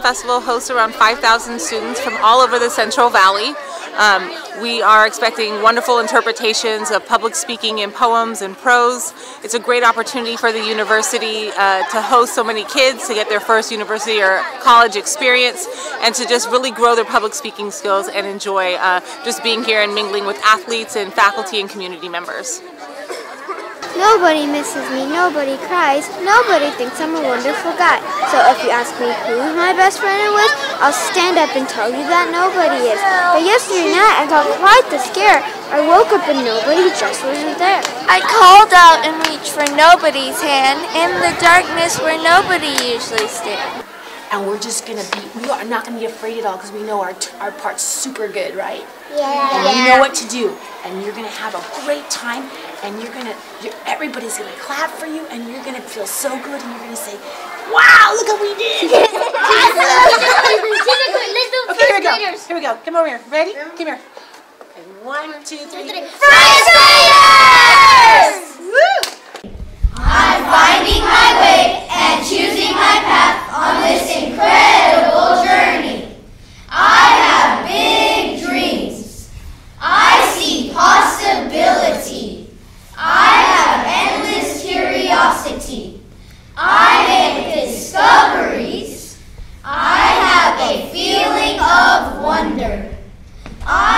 Festival hosts around 5,000 students from all over the Central Valley. Um, we are expecting wonderful interpretations of public speaking in poems and prose. It's a great opportunity for the university uh, to host so many kids to get their first university or college experience and to just really grow their public speaking skills and enjoy uh, just being here and mingling with athletes and faculty and community members. Nobody misses me, nobody cries, nobody thinks I'm a wonderful guy. So if you ask me who my best friend is, I'll stand up and tell you that nobody is. But yesterday night I got quite the scare. I woke up and nobody just wasn't there. I called out and reached for nobody's hand in the darkness where nobody usually stands and we're just gonna be we are not gonna be afraid at all because we know our our part's super good right yeah and we know what to do and you're gonna have a great time and you're gonna you're, everybody's gonna clap for you and you're gonna feel so good and you're gonna say wow look what we did! Okay here we go. here we go. Come over here. Ready? Come. Here. Okay, one two three. First graders I